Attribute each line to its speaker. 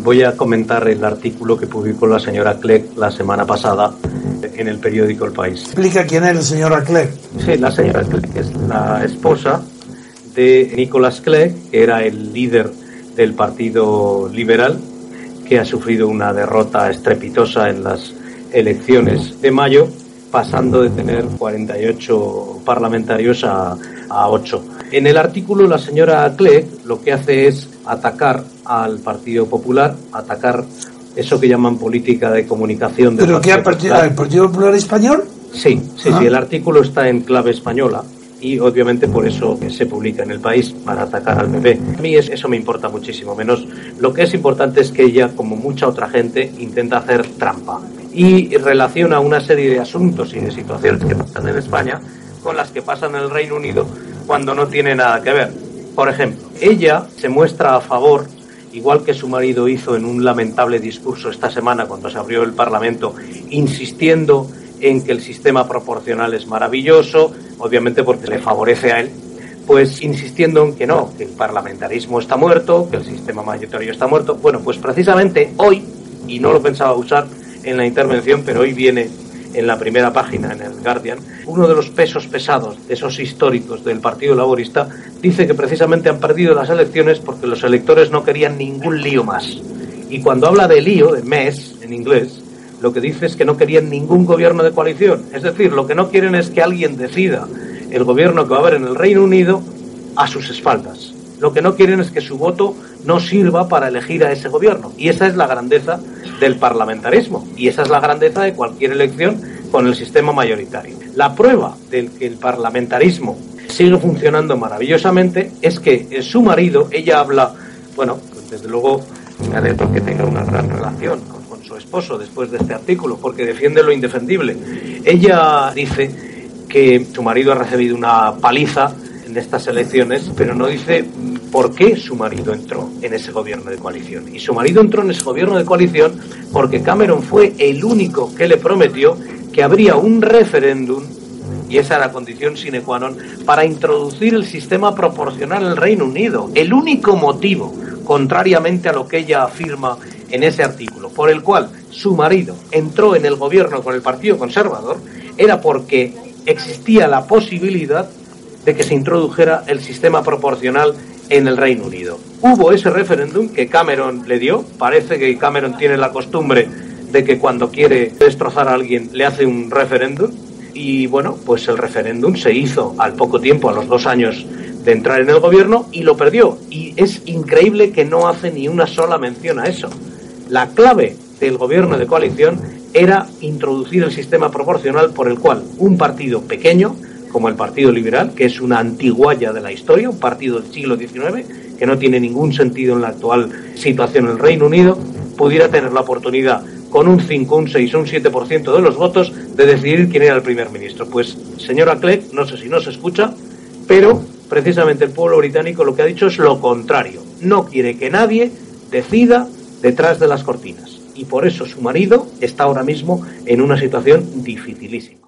Speaker 1: Voy a comentar el artículo que publicó la señora Clegg la semana pasada en el periódico El País.
Speaker 2: Explica quién es la señora Clegg.
Speaker 1: Sí, la señora Clegg es la esposa de Nicholas Clegg, que era el líder del Partido Liberal, que ha sufrido una derrota estrepitosa en las elecciones de mayo, pasando de tener 48 parlamentarios a, a 8. En el artículo la señora Clegg lo que hace es atacar al Partido Popular, atacar eso que llaman política de comunicación.
Speaker 2: ¿Pero qué, partido, el Partido Popular Español?
Speaker 1: Sí, sí, sí, el artículo está en clave española y obviamente por eso se publica en el país para atacar al PP. A mí eso me importa muchísimo menos. Lo que es importante es que ella, como mucha otra gente, intenta hacer trampa y relaciona una serie de asuntos y de situaciones que pasan en España con las que pasan en el Reino Unido cuando no tiene nada que ver. Por ejemplo, ella se muestra a favor igual que su marido hizo en un lamentable discurso esta semana cuando se abrió el Parlamento, insistiendo en que el sistema proporcional es maravilloso, obviamente porque le favorece a él, pues insistiendo en que no, que el parlamentarismo está muerto, que el sistema mayoritario está muerto. Bueno, pues precisamente hoy, y no lo pensaba usar en la intervención, pero hoy viene en la primera página, en el Guardian, uno de los pesos pesados de esos históricos del Partido Laborista dice que precisamente han perdido las elecciones porque los electores no querían ningún lío más. Y cuando habla de lío, de mes en inglés, lo que dice es que no querían ningún gobierno de coalición. Es decir, lo que no quieren es que alguien decida el gobierno que va a haber en el Reino Unido a sus espaldas. Lo que no quieren es que su voto no sirva para elegir a ese gobierno. Y esa es la grandeza del parlamentarismo. Y esa es la grandeza de cualquier elección con el sistema mayoritario. La prueba de que el parlamentarismo sigue funcionando maravillosamente es que su marido, ella habla, bueno, pues desde luego me alegro que tenga una gran relación con su esposo después de este artículo, porque defiende lo indefendible. Ella dice que su marido ha recibido una paliza en estas elecciones, pero no dice por qué su marido entró en ese gobierno de coalición. Y su marido entró en ese gobierno de coalición porque Cameron fue el único que le prometió que habría un referéndum y esa era la condición sine qua non, para introducir el sistema proporcional en el Reino Unido. El único motivo, contrariamente a lo que ella afirma en ese artículo, por el cual su marido entró en el gobierno con el Partido Conservador, era porque existía la posibilidad de que se introdujera el sistema proporcional en el Reino Unido. Hubo ese referéndum que Cameron le dio, parece que Cameron tiene la costumbre de que cuando quiere destrozar a alguien le hace un referéndum y bueno, pues el referéndum se hizo al poco tiempo, a los dos años de entrar en el gobierno y lo perdió. Y es increíble que no hace ni una sola mención a eso. La clave del gobierno de coalición era introducir el sistema proporcional por el cual un partido pequeño, como el Partido Liberal, que es una antiguaya de la historia, un partido del siglo XIX, que no tiene ningún sentido en la actual situación en el Reino Unido, pudiera tener la oportunidad con un 5, un 6 un 7% de los votos de decidir quién era el primer ministro. Pues, señora Clegg, no sé si no se escucha, pero precisamente el pueblo británico lo que ha dicho es lo contrario. No quiere que nadie decida detrás de las cortinas. Y por eso su marido está ahora mismo en una situación dificilísima.